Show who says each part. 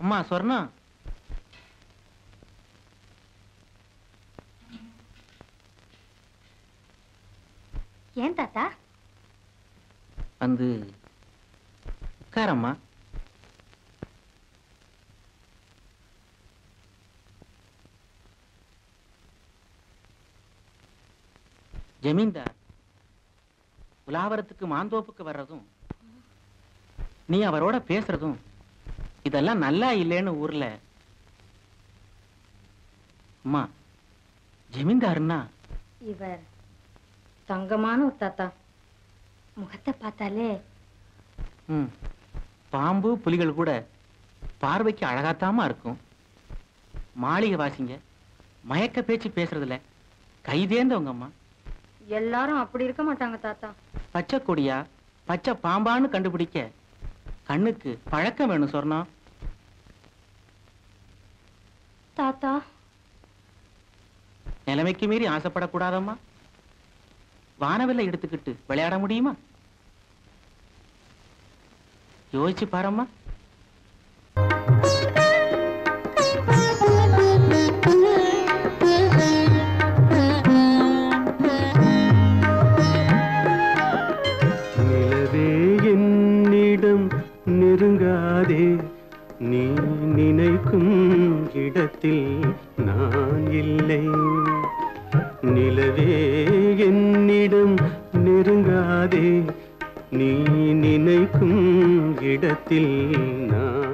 Speaker 1: அம்மா சொர்ணா
Speaker 2: ஏன் தாத்தா?
Speaker 1: வந்து உட்காரம்மா. ஜமீன்தார் உலாவரத்துக்கு மாந்தோப்புக்கு வர்றதும் நீ அவரோட பேசுறதும் இதெல்லாம் நல்லா இல்லைன்னு ஊர்ல அம்மா ஜமீன்தாருன்னா?
Speaker 2: இவர் தங்கமான ஒரு தாத்தா. முகத்தை பார்த்தாலே
Speaker 1: ம் பாம்பு புலிகள் கூட பார்வைக்கு அழகாத்தாமா இருக்கும். மாளிகை வாசிங்க மயக்க பேச்சு பேசுறதுல கைதேர்ந்தவங்க அம்மா.
Speaker 2: எல்லாரும் அப்படி இருக்க மாட்டாங்க தாத்தா.
Speaker 1: பச்சை கொடியா? பச்சை பாம்பான்னு கண்டுபிடிக்க. கண்ணுக்கு பழக்கம் வேணும் சொர்ணம்
Speaker 2: தாத்தா.
Speaker 1: நிலைமைக்கு மீறி ஆசைப்படக்கூடாதம்மா. வானவில்லை எடுத்துக்கிட்டு விளையாட முடியுமா? யோசிச்சு பாரம்மா.
Speaker 3: நெருங்காதே நீ நினைக்கும் இடத்தில் நான் இல்லை. நிலவே என்னிடம் நெருங்காதே. நீ நினைக்கும் இடத்தில் நான்